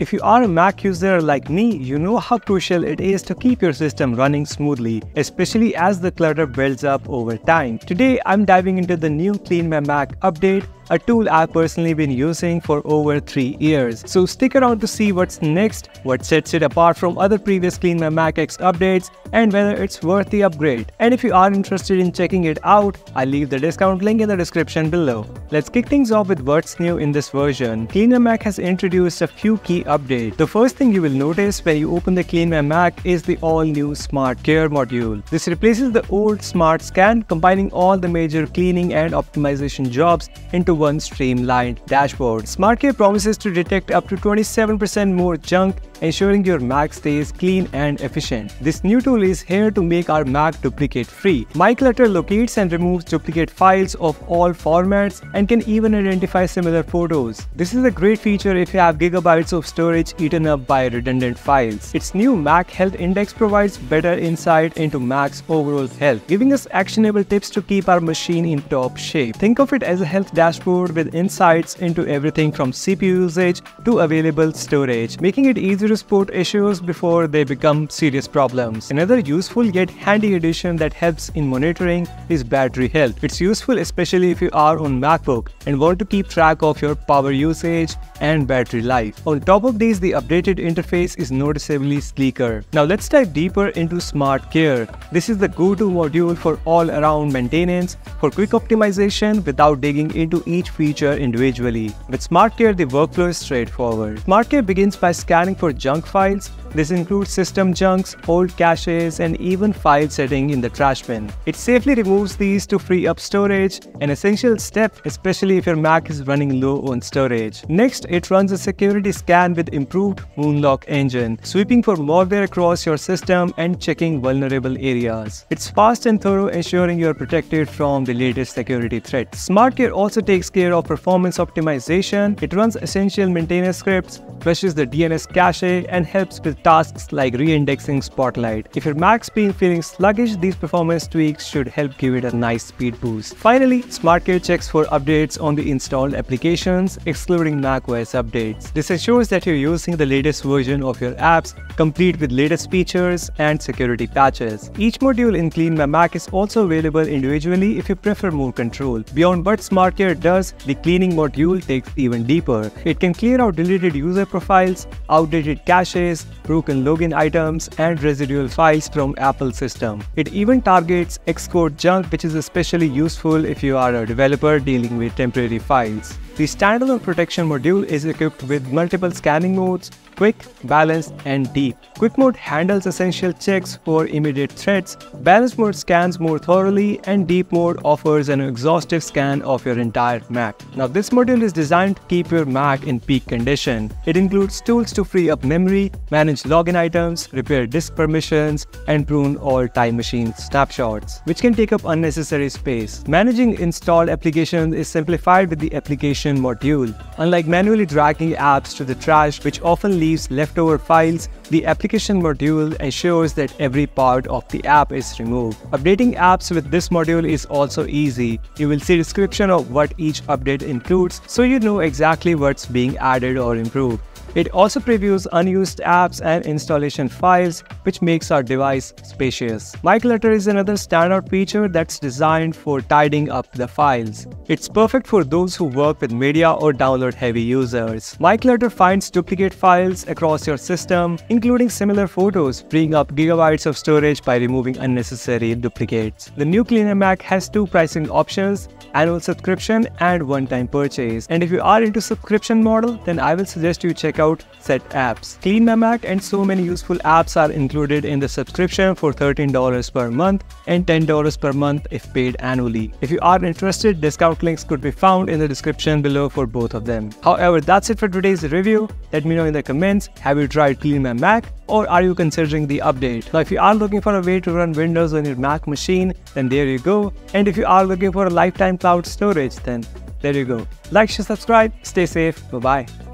If you are a Mac user like me, you know how crucial it is to keep your system running smoothly, especially as the clutter builds up over time. Today, I'm diving into the new Clean My Mac update a tool I've personally been using for over 3 years. So stick around to see what's next, what sets it apart from other previous Clean My Mac X updates, and whether it's worth the upgrade. And if you are interested in checking it out, I'll leave the discount link in the description below. Let's kick things off with what's new in this version. Clean My Mac has introduced a few key updates. The first thing you will notice when you open the Clean My Mac is the all-new Smart Care module. This replaces the old Smart Scan, combining all the major cleaning and optimization jobs into one streamlined dashboard. SmartCare promises to detect up to 27% more junk ensuring your Mac stays clean and efficient. This new tool is here to make our Mac duplicate free. MyClutter locates and removes duplicate files of all formats and can even identify similar photos. This is a great feature if you have gigabytes of storage eaten up by redundant files. Its new Mac Health Index provides better insight into Mac's overall health, giving us actionable tips to keep our machine in top shape. Think of it as a health dashboard with insights into everything from CPU usage to available storage, making it easier to spot issues before they become serious problems. Another useful yet handy addition that helps in monitoring is battery health. It's useful especially if you are on MacBook and want to keep track of your power usage and battery life. On top of these, the updated interface is noticeably sleeker. Now let's dive deeper into Smart Care. This is the go-to module for all-around maintenance for quick optimization without digging into each feature individually. With SmartCare, the workflow is straightforward. SmartCare begins by scanning for junk files this includes system junks, old caches, and even file setting in the trash bin. It safely removes these to free up storage, an essential step especially if your Mac is running low on storage. Next, it runs a security scan with improved Moonlock engine, sweeping for malware across your system and checking vulnerable areas. It's fast and thorough ensuring you're protected from the latest security threats. SmartCare also takes care of performance optimization. It runs essential maintenance scripts, flushes the DNS cache, and helps with tasks like re-indexing Spotlight. If your Mac's been feeling sluggish, these performance tweaks should help give it a nice speed boost. Finally, SmartCare checks for updates on the installed applications, excluding macOS updates. This ensures that you're using the latest version of your apps, complete with latest features and security patches. Each module in Clean My Mac is also available individually if you prefer more control. Beyond what SmartCare does, the cleaning module takes even deeper. It can clear out deleted user profiles, outdated caches, broken login items, and residual files from Apple system. It even targets Xcode junk which is especially useful if you are a developer dealing with temporary files. The standalone protection module is equipped with multiple scanning modes, quick, balanced, and deep. Quick mode handles essential checks for immediate threats, balanced mode scans more thoroughly, and deep mode offers an exhaustive scan of your entire Mac. Now this module is designed to keep your Mac in peak condition. It includes tools to free up memory, manage login items, repair disk permissions, and prune all time machine snapshots, which can take up unnecessary space. Managing installed applications is simplified with the application module. Unlike manually dragging apps to the trash which often leaves leftover files, the application module ensures that every part of the app is removed. Updating apps with this module is also easy. You will see description of what each update includes so you know exactly what's being added or improved. It also previews unused apps and installation files, which makes our device spacious. MyClutter is another standout feature that's designed for tidying up the files. It's perfect for those who work with media or download-heavy users. MyClutter finds duplicate files across your system, including similar photos, freeing up gigabytes of storage by removing unnecessary duplicates. The new Clean My Mac has two pricing options, annual subscription and one-time purchase. And if you are into subscription model, then I will suggest you check out Set Apps. Clean My Mac and so many useful apps are included in the subscription for $13 per month and $10 per month if paid annually. If you are interested, discount links could be found in the description below for both of them. However, that's it for today's review. Let me know in the comments, have you tried Clean My Mac or are you considering the update? Now, if you are looking for a way to run Windows on your Mac machine, then there you go. And if you are looking for a lifetime cloud storage, then there you go. Like, share, subscribe, stay safe, bye bye.